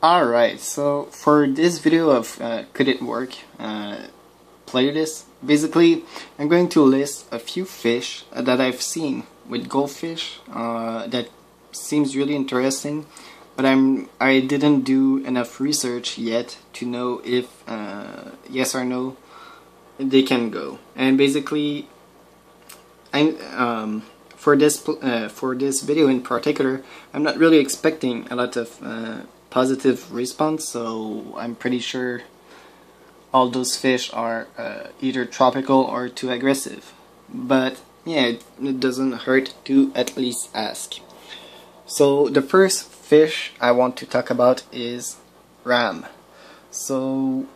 Alright, so for this video of uh, Could It Work uh, playlist, basically I'm going to list a few fish that I've seen with goldfish uh, that seems really interesting but I'm I didn't do enough research yet to know if uh, yes or no they can go. And basically I um, for this uh, for this video in particular I'm not really expecting a lot of uh, positive response so I'm pretty sure all those fish are uh, either tropical or too aggressive but yeah it, doesn't hurt to at least ask so the first fish I want to talk about is ram. So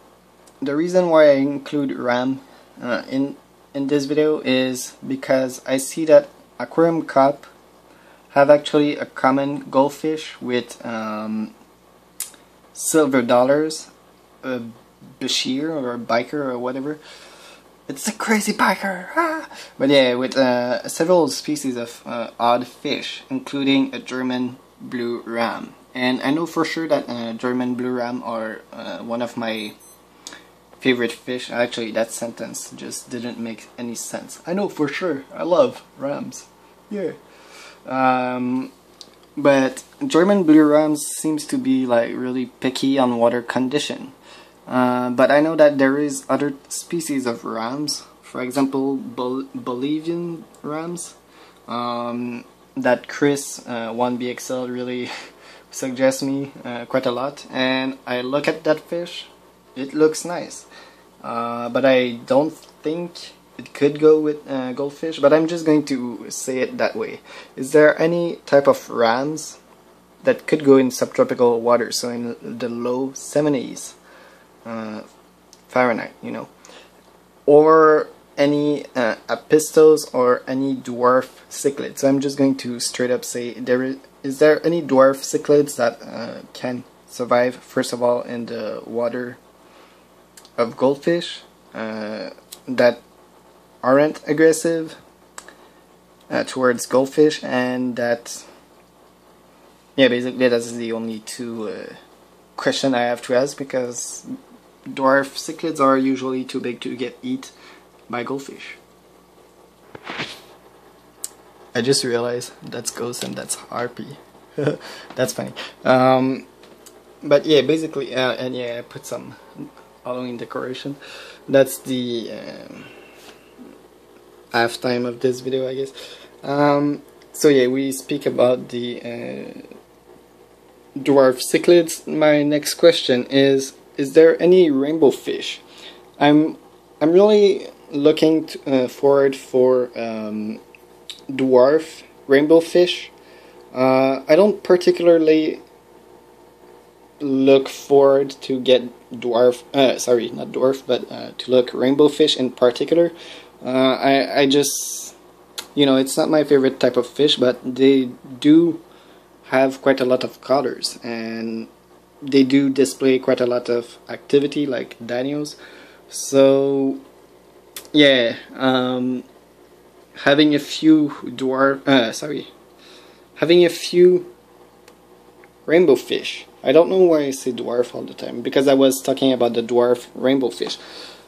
the reason why I include ram uh, in in this video is because I see that Aquarium Co-Op have actually a common goldfish with um, silver dollars, a bichir or a biker or whatever. It's a crazy biker! Ah! But yeah, with uh, several species of uh, odd fish, including a German blue ram. And I know for sure that uh, German blue ram are uh, one of my favorite fish. Actually, that sentence just didn't make any sense. I know for sure. I love rams. Yeah. Um, but German blue rams seems to be like really picky on water condition. Uh, but I know that there is other species of rams. For example, Bol Bolivian rams. Um, that Chris uh, 1BXL really suggests me uh, quite a lot and I look at that fish it looks nice uh, but I don't think it could go with uh, goldfish but I'm just going to say it that way. Is there any type of rams that could go in subtropical water? So in the low 70s uh, Fahrenheit you know? Or any uh, apistos or any dwarf cichlids. So I'm just going to straight up say there is, is there any dwarf cichlids that uh, can survive first of all in the water of goldfish uh, that aren't aggressive uh, towards goldfish and that yeah basically that's the only two uh, question I have to ask because dwarf cichlids are usually too big to get eat by goldfish. I just realized that's ghost and that's harpy. that's funny. Um, but yeah, basically, uh, and yeah, I put some Halloween decoration. That's the uh, half time of this video, I guess. Um, so yeah, we speak about the uh, dwarf cichlids. My next question is: Is there any rainbow fish? I'm I'm really looking uh, forward for um, dwarf rainbow fish. Uh, I don't particularly look forward to get dwarf, uh, sorry, not dwarf, but uh, to look rainbow fish in particular. Uh, I, I just, you know, it's not my favorite type of fish, but they do have quite a lot of colors and they do display quite a lot of activity like danios. So yeah, um, having a few dwarf, uh, sorry, having a few rainbow fish. I don't know why I say dwarf all the time because I was talking about the dwarf rainbow fish.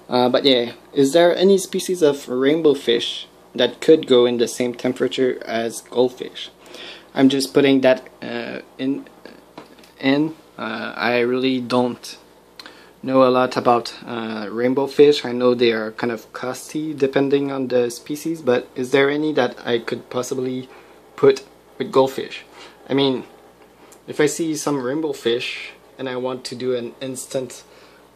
Uh, but yeah, is there any species of rainbow fish that could go in the same temperature as goldfish? I'm just putting that uh, in. In uh, I really don't know a lot about uh, rainbow fish. I know they are kind of costly depending on the species, but is there any that I could possibly put with goldfish? I mean, if I see some rainbow fish and I want to do an instant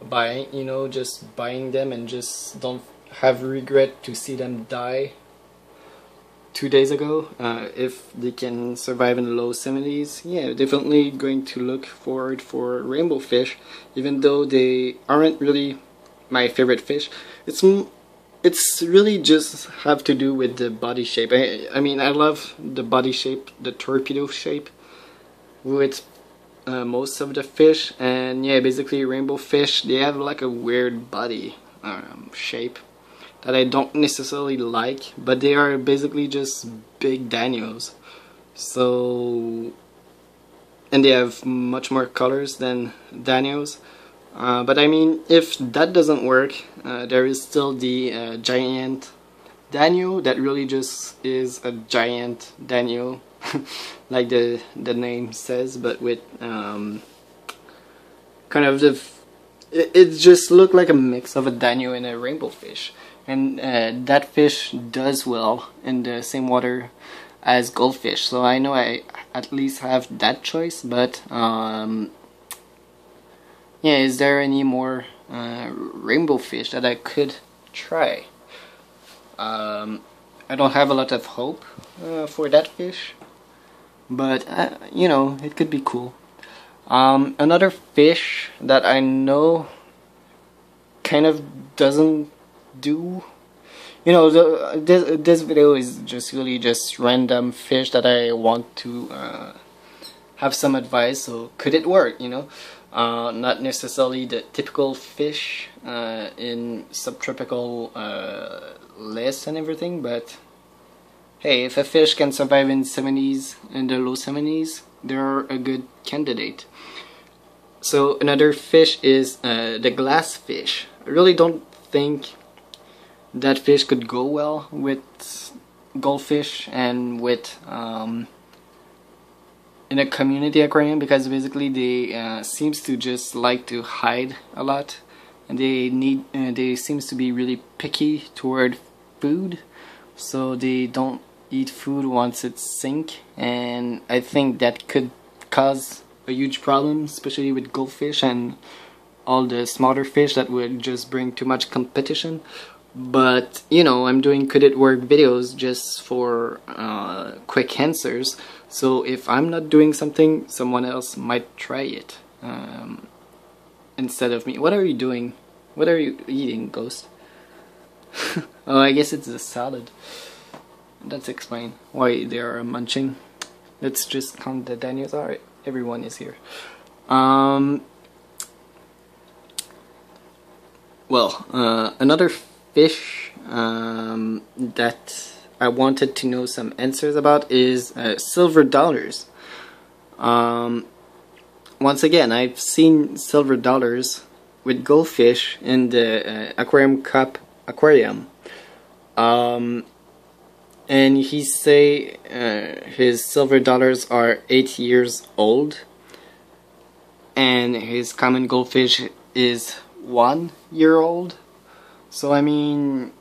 buy, you know, just buying them and just don't have regret to see them die two days ago. Uh, if they can survive in the low 70s, yeah, definitely going to look forward for rainbow fish, even though they aren't really my favorite fish. It's it's really just have to do with the body shape. I, I mean, I love the body shape, the torpedo shape with uh, most of the fish, and yeah, basically rainbow fish, they have like a weird body um, shape that I don't necessarily like, but they are basically just big danios. So and they have much more colors than danios. Uh, but I mean, if that doesn't work, uh, there is still the uh, giant Danio that really just is a giant Danio, like the the name says, but with um, kind of the it, it just looked like a mix of a Danio and a rainbow fish, and uh, that fish does well in the same water as goldfish. So I know I at least have that choice, but um, yeah, is there any more uh, rainbow fish that I could try? Um, I don't have a lot of hope uh, for that fish, but uh, you know, it could be cool. Um, another fish that I know kind of doesn't do you know the, this, this video is just really just random fish that I want to uh, have some advice so could it work you know uh, not necessarily the typical fish uh, in subtropical uh, lists and everything but hey if a fish can survive in 70s in the low 70s they're a good candidate. So another fish is uh, the glass fish. I really don't think that fish could go well with goldfish and with um, in a community aquarium because basically they uh, seems to just like to hide a lot and they need uh, they seems to be really picky toward food. So they don't eat food once it's sink and I think that could cause a huge problem especially with goldfish and all the smaller fish that would just bring too much competition. But you know I'm doing could it work videos just for uh, quick answers. So if I'm not doing something someone else might try it um, instead of me. What are you doing? What are you eating ghost? Oh I guess it's a salad that's explain why they are munching let's just count the danios alright everyone is here um well uh, another fish um, that I wanted to know some answers about is uh, silver dollars. Um, once again, I've seen silver dollars with goldfish in the uh, Aquarium Co-Op aquarium. Um, and he say uh, his silver dollars are eight years old. And his common goldfish is one year old. So I mean,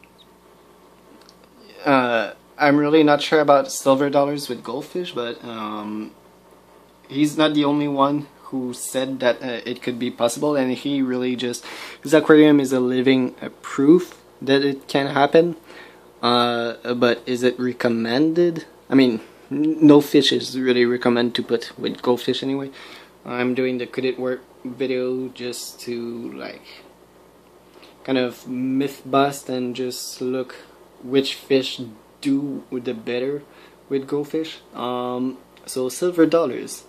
uh, I'm really not sure about silver dollars with goldfish, but um, he's not the only one who said that uh, it could be possible, and he really just his aquarium is a living uh, proof that it can happen. Uh, but is it recommended? I mean, no fish is really recommended to put with goldfish anyway. I'm doing the could it work video just to like kind of myth bust and just look which fish do with the better with goldfish. Um, so silver dollars.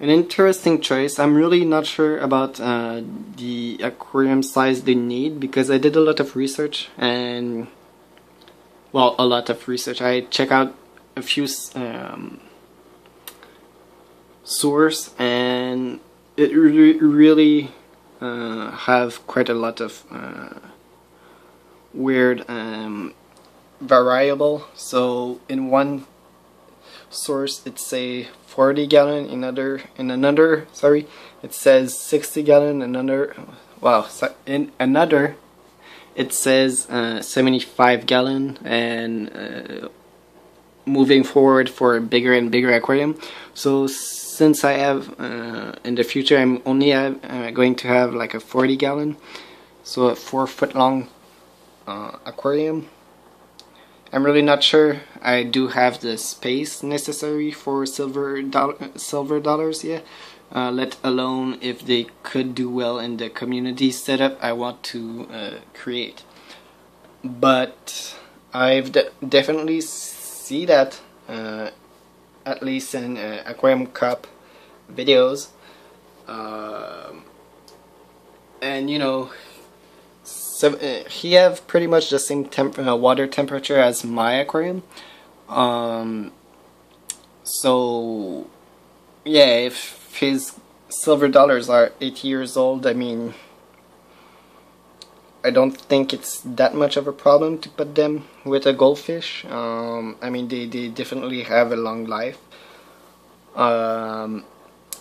An interesting choice. I'm really not sure about uh, the aquarium size they need because I did a lot of research and well a lot of research. I check out a few um, source and it re really uh, have quite a lot of uh, weird um, variable so in one source it say 40 gallon another in another sorry it says 60 gallon another wow in another it says uh, 75 gallon and uh, moving forward for a bigger and bigger aquarium. So since I have uh, in the future I'm only have, uh, going to have like a 40 gallon so a 4 foot long uh, aquarium I'm really not sure. I do have the space necessary for silver, do silver dollars yet uh, let alone if they could do well in the community setup I want to uh, create. But I've de definitely see that uh, at least in uh, Aquarium Co-Op videos. Um, and you know so, uh, he have pretty much the same temp uh, water temperature as my aquarium um, so yeah, if his silver dollars are 8 years old, I mean, I don't think it's that much of a problem to put them with a goldfish. Um, I mean, they, they definitely have a long life. Um,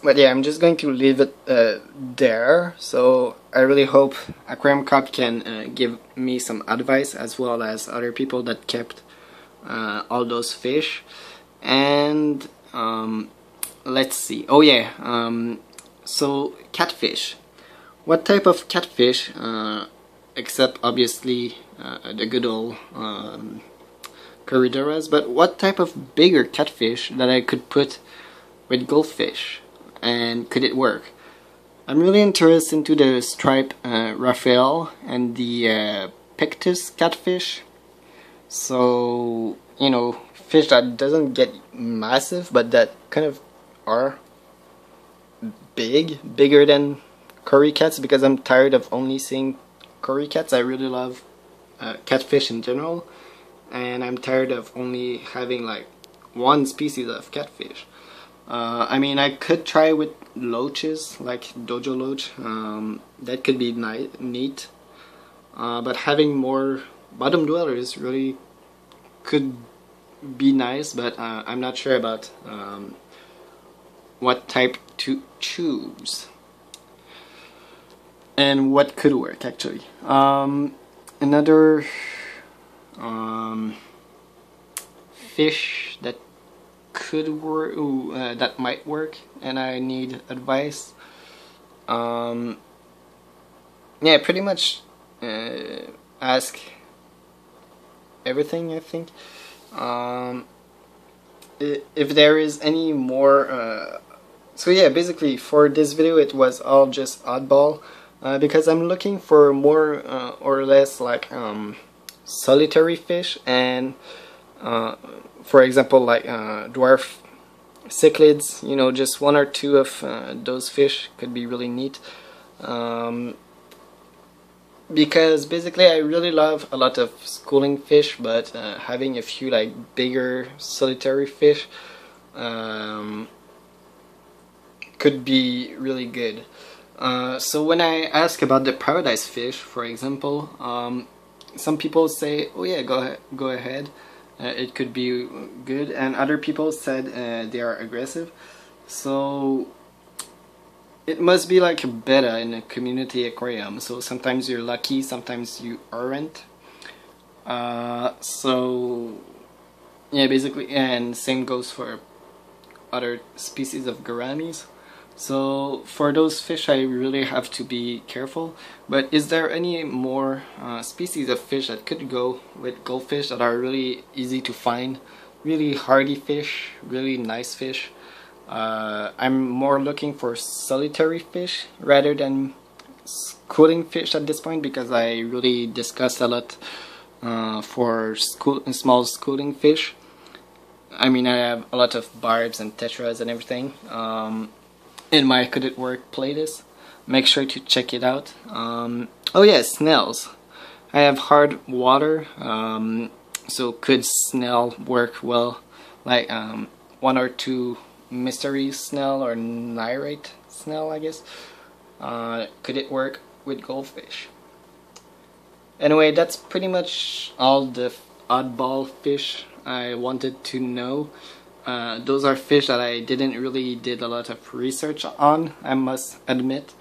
but yeah, I'm just going to leave it uh, there. So I really hope Aquarium Co-Op can uh, give me some advice as well as other people that kept uh, all those fish. And um, let's see. Oh yeah, um, so catfish. What type of catfish, uh, except obviously uh, the good old um, Corydoras, but what type of bigger catfish that I could put with goldfish? and could it work? I'm really interested into the stripe uh, Raphael and the uh, Pictus catfish. So, you know, fish that doesn't get massive but that kind of are big, bigger than cory cats because I'm tired of only seeing cory cats. I really love uh, catfish in general and I'm tired of only having like one species of catfish. Uh, I mean, I could try with loaches, like Dojo Loach. Um, that could be nice neat. Uh, but having more bottom dwellers really could be nice, but uh, I'm not sure about um, what type to choose. And what could work, actually. Um, another um, fish that could work, ooh, uh, that might work, and I need advice. Um, yeah, pretty much uh, ask everything, I think. Um, if there is any more, uh, so yeah, basically for this video it was all just oddball, uh, because I'm looking for more uh, or less like um, solitary fish and uh, for example like uh, dwarf cichlids you know just one or two of uh, those fish could be really neat. Um, because basically I really love a lot of schooling fish but uh, having a few like bigger solitary fish um, could be really good. Uh, so when I ask about the paradise fish for example um, some people say oh yeah go go ahead uh, it could be good. And other people said uh, they are aggressive. So it must be like a betta in a community aquarium. So sometimes you're lucky sometimes you aren't. Uh, so yeah basically and same goes for other species of gouramis so for those fish I really have to be careful. But is there any more uh, species of fish that could go with goldfish that are really easy to find? Really hardy fish, really nice fish. Uh, I'm more looking for solitary fish rather than schooling fish at this point because I really discussed a lot uh, for school, small schooling fish. I mean I have a lot of barbs and tetras and everything. Um, in my Could It Work playlist. Make sure to check it out. Um, oh yeah, snails. I have hard water, um, so could snail work well? Like um, one or two mystery snail or nerite snail, I guess. Uh, could it work with goldfish? Anyway, that's pretty much all the oddball fish I wanted to know. Uh, those are fish that I didn't really did a lot of research on, I must admit.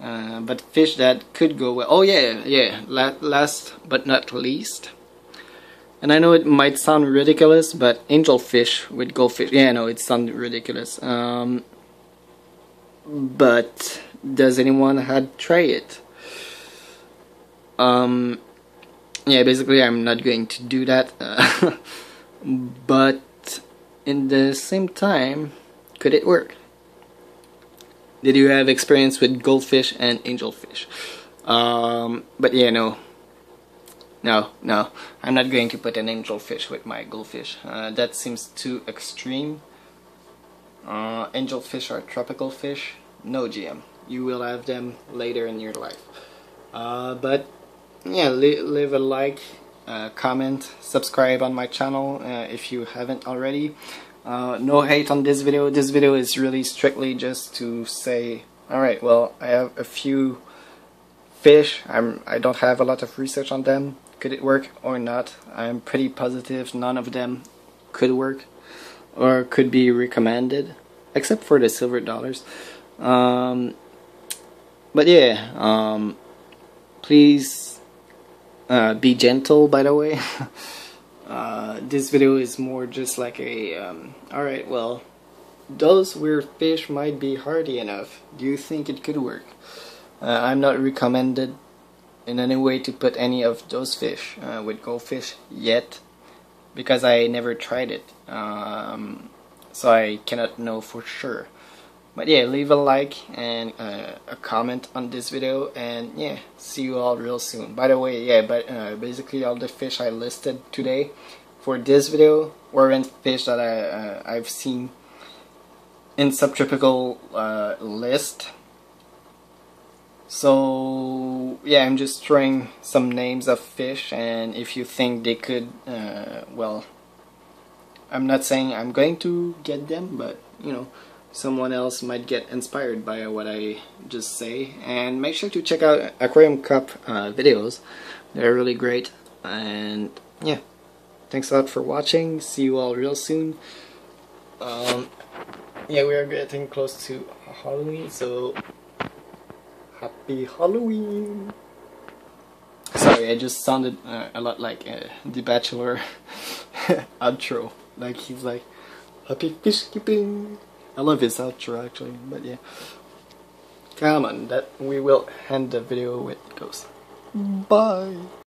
Uh, but fish that could go well. Oh yeah, yeah. last but not least. And I know it might sound ridiculous, but angelfish with goldfish. Yeah, no, it sounds ridiculous. Um, but does anyone had try it? Um, yeah, basically I'm not going to do that. Uh, but in the same time, could it work? Did you have experience with goldfish and angelfish? Um, but yeah, no. No, no. I'm not going to put an angelfish with my goldfish. Uh, that seems too extreme. Uh, angelfish are tropical fish. No GM. You will have them later in your life. Uh, but yeah, li leave a like uh, comment, subscribe on my channel uh, if you haven't already. Uh, no hate on this video. This video is really strictly just to say, alright, well, I have a few fish. I'm, I don't have a lot of research on them. Could it work or not? I'm pretty positive none of them could work or could be recommended, except for the silver dollars. Um, but yeah, um, please uh, be gentle, by the way. uh, this video is more just like a, um, alright, well, those weird fish might be hardy enough. Do you think it could work? Uh, I'm not recommended in any way to put any of those fish uh, with goldfish yet because I never tried it um, so I cannot know for sure but yeah leave a like and uh, a comment on this video and yeah see you all real soon. By the way yeah but uh, basically all the fish I listed today for this video weren't fish that I, uh, I've seen in subtropical uh, list. So yeah, I'm just throwing some names of fish, and if you think they could, uh, well, I'm not saying I'm going to get them, but you know, someone else might get inspired by what I just say. And make sure to check out Aquarium Co-Op uh, videos; they're really great. And yeah, thanks a lot for watching. See you all real soon. Um, yeah, we are getting close to Halloween, so Happy Halloween! Sorry, I just sounded uh, a lot like uh, The Bachelor outro. Like he's like, Happy fish keeping! I love his outro actually, but yeah. Come on, that we will end the video with goes. Mm. Bye!